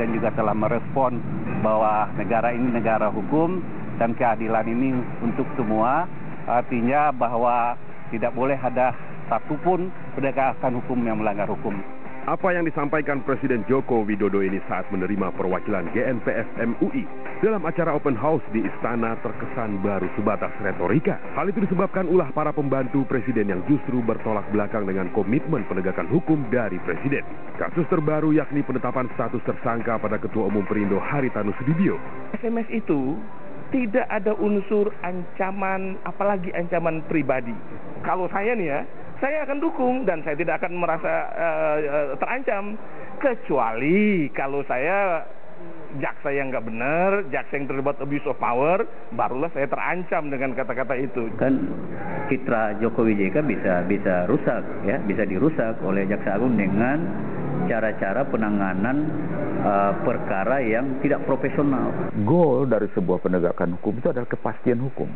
dan juga telah merespon bahwa negara ini negara hukum dan keadilan ini untuk semua. Artinya bahwa tidak boleh ada satupun penegakan hukum yang melanggar hukum. Apa yang disampaikan Presiden Joko Widodo ini saat menerima perwakilan GNPF MUI dalam acara open house di istana terkesan baru sebatas retorika. Hal itu disebabkan ulah para pembantu presiden yang justru bertolak belakang dengan komitmen penegakan hukum dari presiden. Kasus terbaru yakni penetapan status tersangka pada Ketua Umum Perindo Haritanu Sudibyo. SMS itu tidak ada unsur ancaman, apalagi ancaman pribadi. Kalau saya nih ya, saya akan dukung dan saya tidak akan merasa uh, uh, terancam kecuali kalau saya jaksa yang nggak benar, jaksa yang terlibat abuse of power, barulah saya terancam dengan kata-kata itu. Kan citra Jokowi JK bisa bisa rusak ya, bisa dirusak oleh jaksa agung dengan cara-cara penanganan uh, perkara yang tidak profesional. Goal dari sebuah penegakan hukum itu adalah kepastian hukum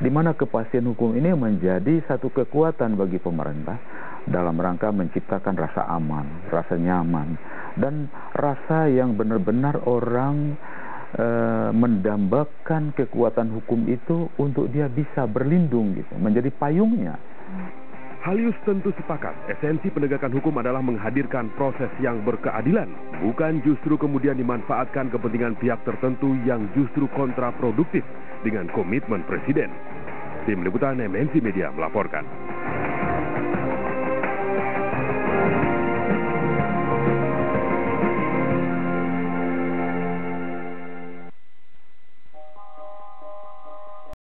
di mana kepastian hukum ini menjadi satu kekuatan bagi pemerintah dalam rangka menciptakan rasa aman, rasa nyaman, dan rasa yang benar-benar orang e, mendambakan kekuatan hukum itu untuk dia bisa berlindung gitu, menjadi payungnya. Halius tentu sepakat, esensi penegakan hukum adalah menghadirkan proses yang berkeadilan, bukan justru kemudian dimanfaatkan kepentingan pihak tertentu yang justru kontraproduktif dengan komitmen presiden. Tim Liputan MNC Media melaporkan.